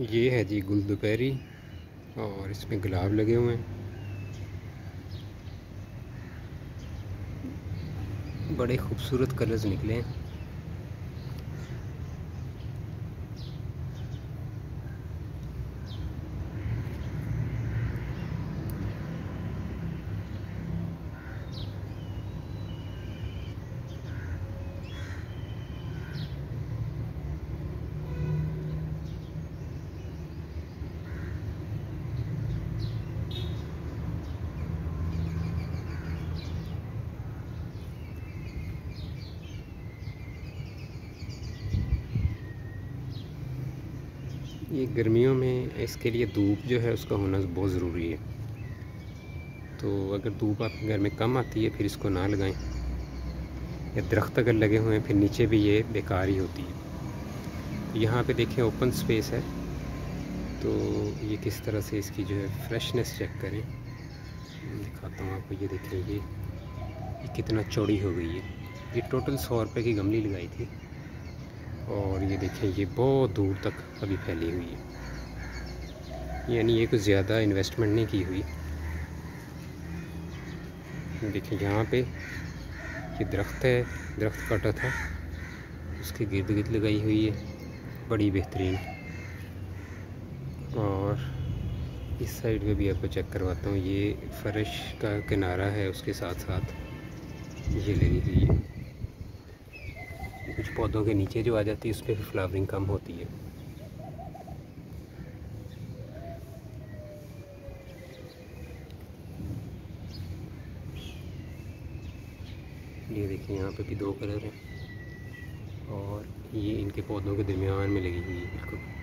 ये है जी गुल दोपहरी और इसमें गुलाब लगे हुए हैं। बड़े खूबसूरत कलर्स निकले हैं। ये गर्मियों में इसके लिए धूप जो है, उसका होना बहुत ज़रूरी है। तो अगर धूप आपके घर में कम आती है, फिर इसको ना लगाएँ। या दरख्त अगर लगे हुए हैं, फिर नीचे भी ये बेकार ही होती है। यहाँ पे देखें ओपन स्पेस है। तो ये किस तरह से इसकी जो है फ्रेशनेस चेक करें। दिखाता हूँ आपको, ये देखें, ये ये कितना चौड़ी हो गई है। ये टोटल सौ रुपये की गमली लगाई थी। और ये देखें, ये बहुत दूर तक अभी फैली हुई है। यानी ये कुछ ज़्यादा इन्वेस्टमेंट नहीं की हुई। देखें, यहाँ पे ये दरख्त है, दरख्त काटा था उसके गिर्द गिर्द लगाई हुई है, बड़ी बेहतरीन। और इस साइड पे भी आपको चेक करवाता हूँ, ये फर्श का किनारा है, उसके साथ साथ ये लगी हुई है। कुछ पौधों के नीचे जो आ जाती है, उस पर फ्लावरिंग कम होती है। ये देखिए, यहाँ पे भी दो कलर हैं और ये इनके पौधों के दरमियान में लगी हुई है, बिल्कुल।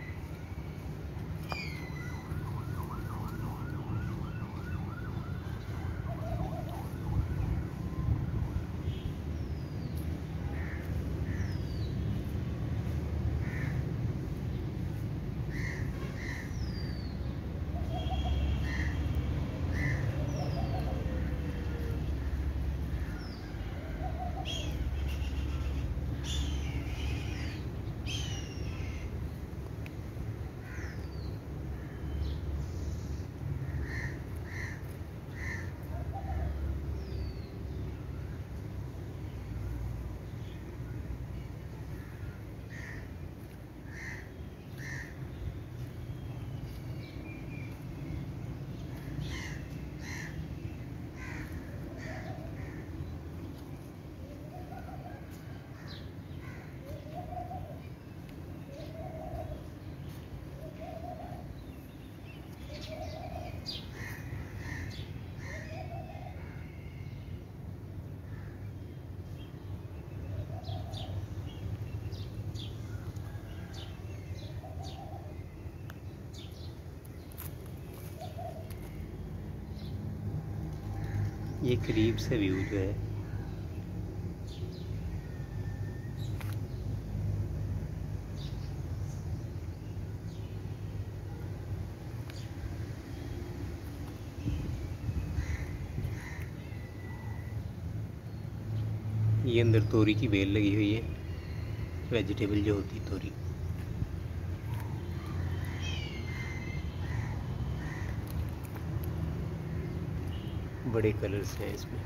ये करीब से व्यू जो है। ये अंदर तोरी की बेल लगी हुई है। वेजिटेबल जो होती है तोरी। बड़े कलर्स हैं इसमें।